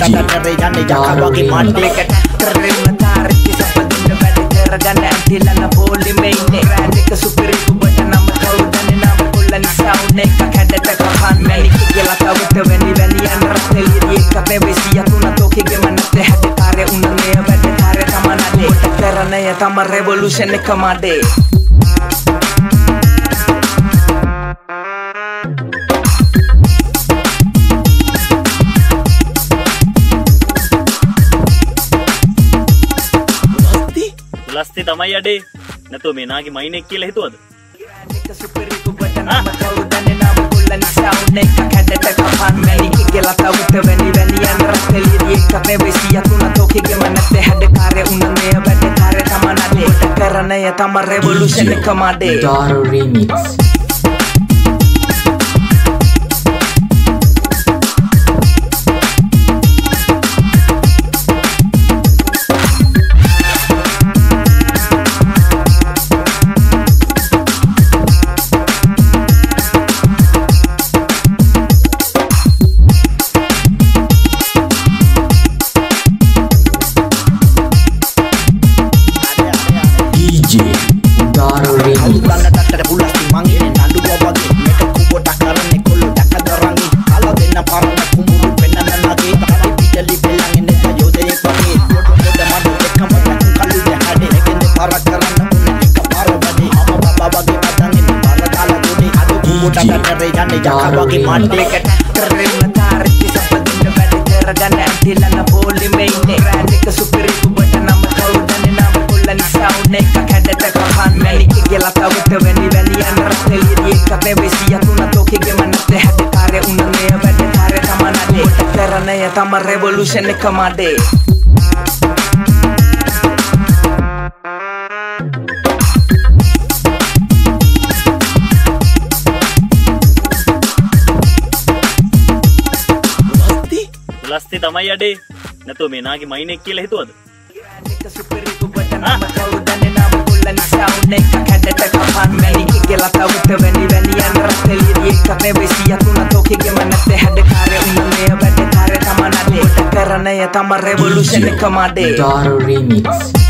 යන්නේ යකා වගේ මණ්ඩේකට කරෙන්න තාරිච්චි සපදින්න වැඩ කරගන්න ඇතිලන්න පොලිමේ ඉන්නේ රෑඩ් එක සුපිරි ඔබට නම් කවුදන්නේ නම් කොල්ලන් සවුන්ඩ් එක කැඩට කහන් මැනි කියලා තවත වෙනි වෙනි යන රස්තෙලිරි එක පෙවිසිය තුන තෝකෙගේ මනත් හැද කාර්ය උන්නනේ වැඩ කාර්ය තමනනේ කරණය තම රෙවොලුෂන් එක මඩේ ලස්ති තමයි අඩේ නැතුව මේනාගේ මයිනෙක් කියලා හිතුවද? එක අද කුබොට කරේ යන්නේ යකා වගේ මණ්ඩේකට කරෙන්න තාරිච්චි සපදින්න වැඩ කරගන්න ඇතිලන්න පොලිමේ ඉන්නේ රෑඩ් එක සුපිරි කුබට නම් කවුදන්නේ නම් කොල්ලන් සවුන්ඩ් එක කැඩට කහන් මැනි කියලා තවත වෙනි වෙනි යන රස්තෙලිරි එක පෙවිසිය තුන තෝකෙගේ මනත් හැද කාර්ය උන්නනේ වැඩ කාර්ය තමනනේ කරණය තම රෙවොලුෂන් එක මඩේ ලස්ති තමයි අඩේ නැතුව මේනාගේ මයිනෙක් කියලා හිතුවද? එක සුපිරි ඔබට නම් කවුදන්නේ නම් කොල්ලන් සවුන්ඩ් එක කැඩට කහන් මැනි කියලා තවත වෙනි වෙනි යන රස්තෙලිරි එක පෙවිසිය තුන තෝකෙගේ මනත් හැද කාර්ය උන්නනේ වැඩ කාර්ය තමනනේ කරණය තම රෙවොලුෂන් එක මඩේ Doro Remix.